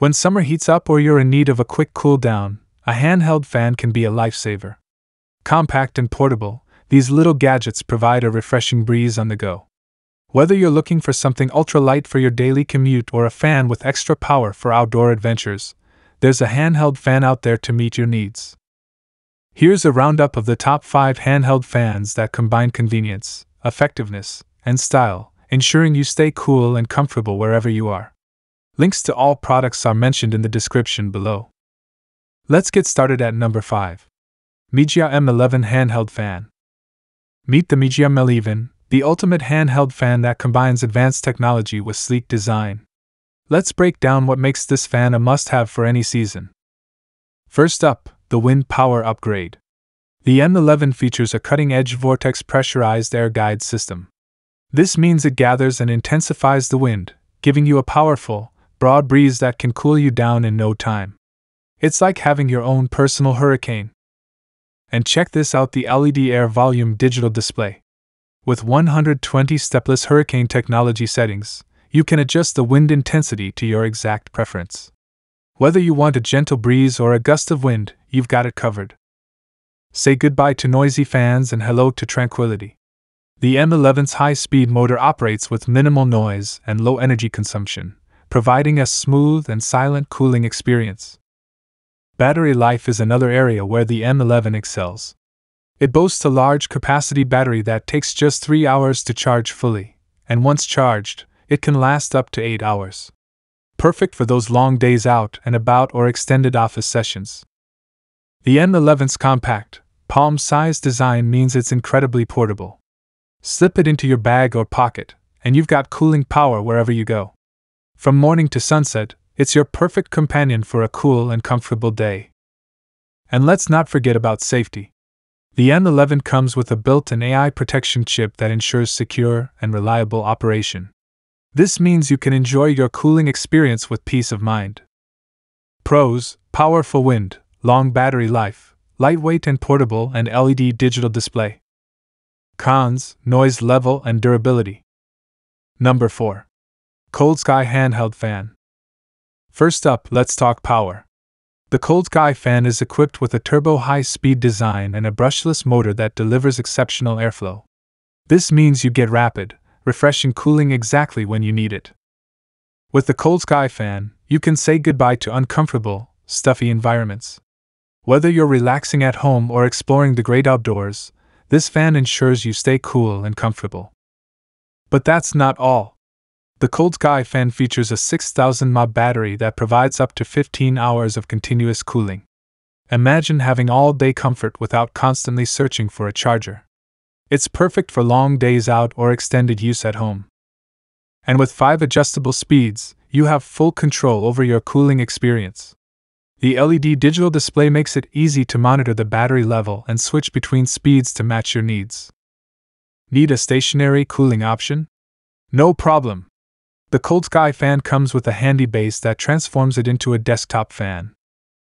When summer heats up or you're in need of a quick cool down, a handheld fan can be a lifesaver. Compact and portable, these little gadgets provide a refreshing breeze on the go. Whether you're looking for something ultra light for your daily commute or a fan with extra power for outdoor adventures, there's a handheld fan out there to meet your needs. Here's a roundup of the top 5 handheld fans that combine convenience, effectiveness, and style, ensuring you stay cool and comfortable wherever you are. Links to all products are mentioned in the description below. Let's get started at number 5. Mijia M11 Handheld Fan. Meet the Mijia M11, the ultimate handheld fan that combines advanced technology with sleek design. Let's break down what makes this fan a must have for any season. First up, the wind power upgrade. The M11 features a cutting edge vortex pressurized air guide system. This means it gathers and intensifies the wind, giving you a powerful, broad breeze that can cool you down in no time. It's like having your own personal hurricane. And check this out the LED air volume digital display. With 120 stepless hurricane technology settings, you can adjust the wind intensity to your exact preference. Whether you want a gentle breeze or a gust of wind, you've got it covered. Say goodbye to noisy fans and hello to tranquility. The M11's high speed motor operates with minimal noise and low energy consumption, providing a smooth and silent cooling experience. Battery life is another area where the M11 excels. It boasts a large capacity battery that takes just 3 hours to charge fully, and once charged, it can last up to 8 hours. Perfect for those long days out and about or extended office sessions. The M11's compact, palm sized design means it's incredibly portable. Slip it into your bag or pocket, and you've got cooling power wherever you go. From morning to sunset, it's your perfect companion for a cool and comfortable day. And let's not forget about safety. The M11 comes with a built in AI protection chip that ensures secure and reliable operation. This means you can enjoy your cooling experience with peace of mind. Pros Powerful wind, long battery life, lightweight and portable, and LED digital display. Cons Noise level and durability. Number 4. Coldsky Handheld Fan. First up, let's talk power. The Coldsky fan is equipped with a turbo high speed design and a brushless motor that delivers exceptional airflow. This means you get rapid, refreshing cooling exactly when you need it. With the Coldsky fan, you can say goodbye to uncomfortable, stuffy environments. Whether you're relaxing at home or exploring the great outdoors, this fan ensures you stay cool and comfortable. But that's not all. The Coldsky fan features a 6000 mAh battery that provides up to 15 hours of continuous cooling. Imagine having all day comfort without constantly searching for a charger. It's perfect for long days out or extended use at home. And with 5 adjustable speeds, you have full control over your cooling experience. The LED digital display makes it easy to monitor the battery level and switch between speeds to match your needs. Need a stationary cooling option? No problem. The Coldsky fan comes with a handy base that transforms it into a desktop fan.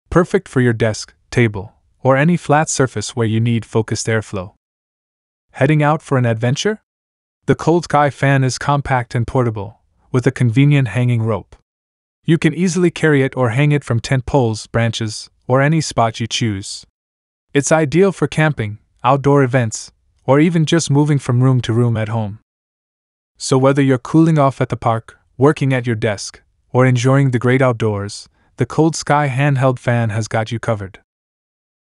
Perfect for your desk, table, or any flat surface where you need focused airflow. Heading out for an adventure? The Coldsky fan is compact and portable, with a convenient hanging rope. You can easily carry it or hang it from tent poles, branches, or any spot you choose. It's ideal for camping, outdoor events, or even just moving from room to room at home. So, whether you're cooling off at the park, working at your desk, or enjoying the great outdoors, the Coldsky handheld fan has got you covered.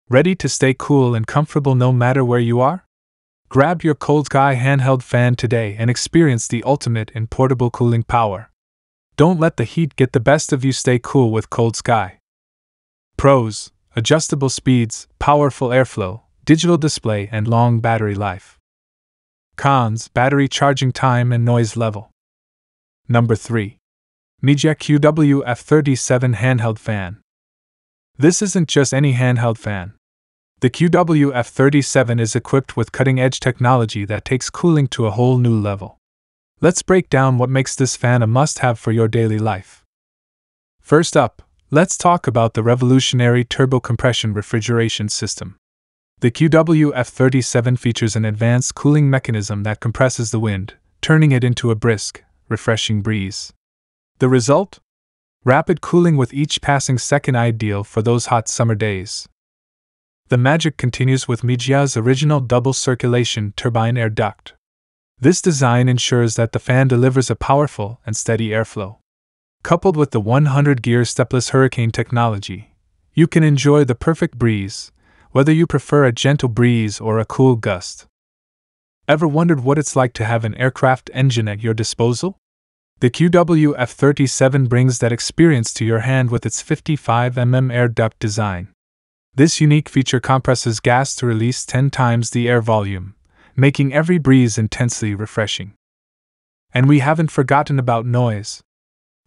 Ready to stay cool and comfortable no matter where you are? Grab your Coldsky handheld fan today and experience the ultimate in portable cooling power. Don't let the heat get the best of you, stay cool with Coldsky. Pros Adjustable speeds, powerful airflow, digital display, and long battery life. Cons Battery charging time and noise level. Number 3. Mijia QW F37 Handheld Fan. This isn't just any handheld fan. The qwf f37 is equipped with cutting edge technology that takes cooling to a whole new level. Let's break down what makes this fan a must have for your daily life. First up, let's talk about the revolutionary turbo compression refrigeration system. The QW F37 features an advanced cooling mechanism that compresses the wind, turning it into a brisk, refreshing breeze. The result? Rapid cooling with each passing second ideal for those hot summer days. The magic continues with Mijia's original double circulation turbine air duct. This design ensures that the fan delivers a powerful and steady airflow. Coupled with the 100 gear stepless hurricane technology, you can enjoy the perfect breeze, whether you prefer a gentle breeze or a cool gust. Ever wondered what it's like to have an aircraft engine at your disposal? The QW F 37 brings that experience to your hand with its 55mm air duct design. This unique feature compresses gas to release 10 times the air volume, making every breeze intensely refreshing. And we haven't forgotten about noise.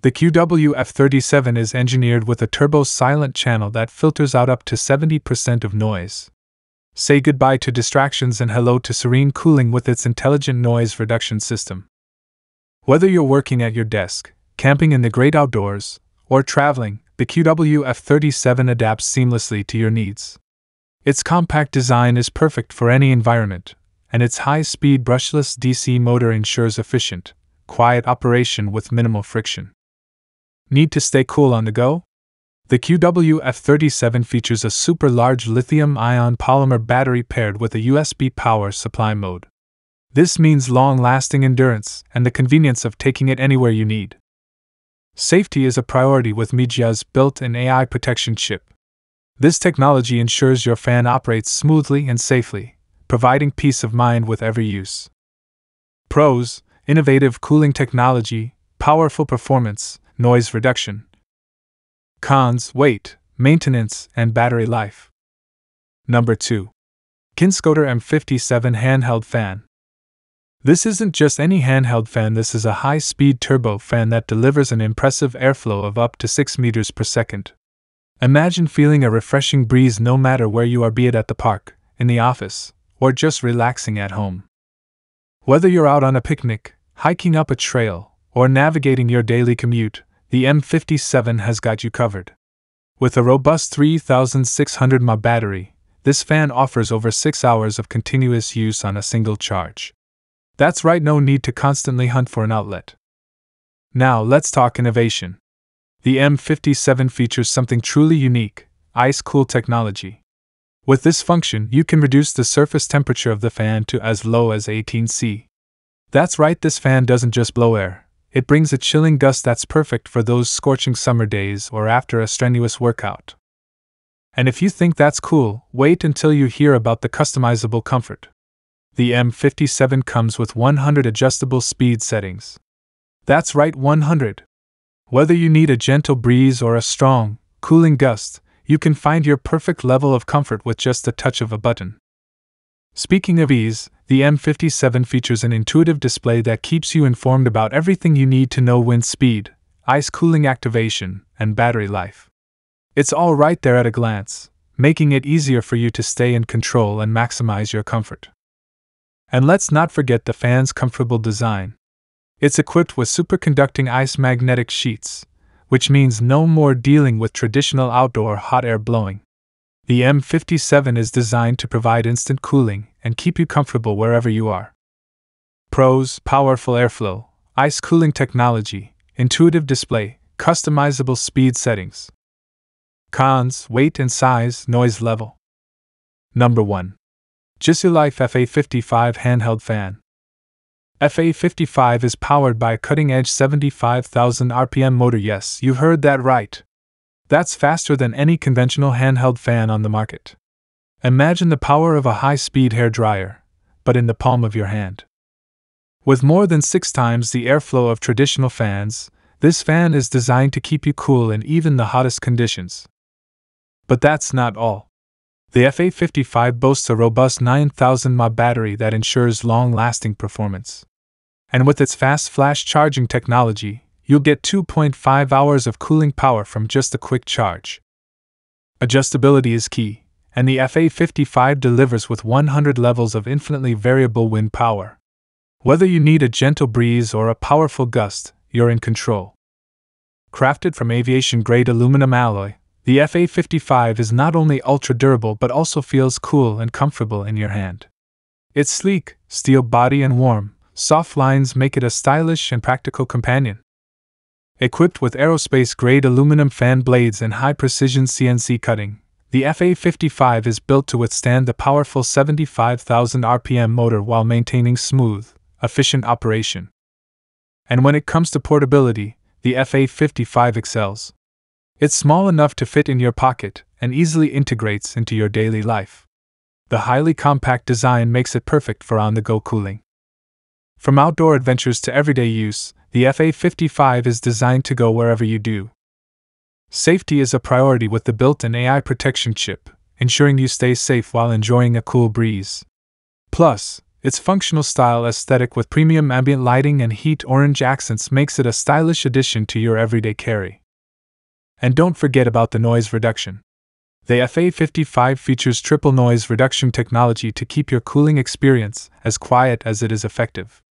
The QWF 37 is engineered with a turbo silent channel that filters out up to 70% of noise. Say goodbye to distractions and hello to serene cooling with its intelligent noise reduction system. Whether you're working at your desk, camping in the great outdoors, or traveling, the QWF 37 adapts seamlessly to your needs. Its compact design is perfect for any environment, and its high speed brushless DC motor ensures efficient, quiet operation with minimal friction. Need to stay cool on the go? The QW F 37 features a super large lithium ion polymer battery paired with a USB power supply mode. This means long lasting endurance and the convenience of taking it anywhere you need. Safety is a priority with Mijia's built in AI protection chip. This technology ensures your fan operates smoothly and safely, providing peace of mind with every use. Pros Innovative cooling technology, powerful performance, noise reduction. Cons weight, maintenance, and battery life. Number 2. Kinscoter M57 Handheld Fan. This isn't just any handheld fan, this is a high speed turbo fan that delivers an impressive airflow of up to 6 meters per second. Imagine feeling a refreshing breeze no matter where you are, be it at the park, in the office, or just relaxing at home. Whether you're out on a picnic, hiking up a trail, or navigating your daily commute, the M57 has got you covered. With a robust 3600 mAh battery, this fan offers over 6 hours of continuous use on a single charge. That's right, no need to constantly hunt for an outlet. Now, let's talk innovation. The M57 features something truly unique ice cool technology. With this function, you can reduce the surface temperature of the fan to as low as 18 C. That's right, this fan doesn't just blow air, it brings a chilling gust that's perfect for those scorching summer days or after a strenuous workout. And if you think that's cool, wait until you hear about the customizable comfort. The M57 comes with 100 adjustable speed settings. That's right, 100. Whether you need a gentle breeze or a strong, cooling gust, you can find your perfect level of comfort with just the touch of a button. Speaking of ease, the M57 features an intuitive display that keeps you informed about everything you need to know wind speed, ice cooling activation, and battery life. It's all right there at a glance, making it easier for you to stay in control and maximize your comfort. And let's not forget the fan's comfortable design. It's equipped with superconducting ice magnetic sheets, which means no more dealing with traditional outdoor hot air blowing. The M57 is designed to provide instant cooling and keep you comfortable wherever you are. Pros Powerful airflow, ice cooling technology, intuitive display, customizable speed settings. Cons Weight and size, noise level. Number 1. Jisulife FA55 Handheld Fan. FA55 is powered by a cutting edge 75,000 RPM motor. Yes, you heard that right. That's faster than any conventional handheld fan on the market. Imagine the power of a high speed hair dryer, but in the palm of your hand. With more than six times the airflow of traditional fans, this fan is designed to keep you cool in even the hottest conditions. But that's not all. The FA55 boasts a robust 9000 mAh battery that ensures long lasting performance. And with its fast flash charging technology, you'll get 2.5 hours of cooling power from just a quick charge. Adjustability is key, and the FA55 delivers with 100 levels of infinitely variable wind power. Whether you need a gentle breeze or a powerful gust, you're in control. Crafted from aviation grade aluminum alloy, the FA55 is not only ultra durable but also feels cool and comfortable in your hand. Its sleek, steel body and warm, soft lines make it a stylish and practical companion. Equipped with aerospace grade aluminum fan blades and high precision CNC cutting, the FA 55 is built to withstand the powerful 75,000 RPM motor while maintaining smooth, efficient operation. And when it comes to portability, the FA 55 excels. It's small enough to fit in your pocket and easily integrates into your daily life. The highly compact design makes it perfect for on the go cooling. From outdoor adventures to everyday use, the FA 55 is designed to go wherever you do. Safety is a priority with the built in AI protection chip, ensuring you stay safe while enjoying a cool breeze. Plus, its functional style aesthetic with premium ambient lighting and heat orange accents makes it a stylish addition to your everyday carry. And don't forget about the noise reduction. The FA55 features triple noise reduction technology to keep your cooling experience as quiet as it is effective.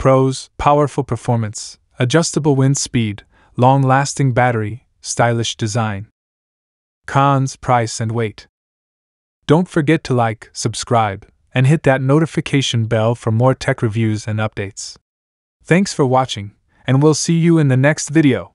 Pros powerful performance, adjustable wind speed, long lasting battery, stylish design. Cons price and weight. Don't forget to like, subscribe, and hit that notification bell for more tech reviews and updates. Thanks for watching, and we'll see you in the next video.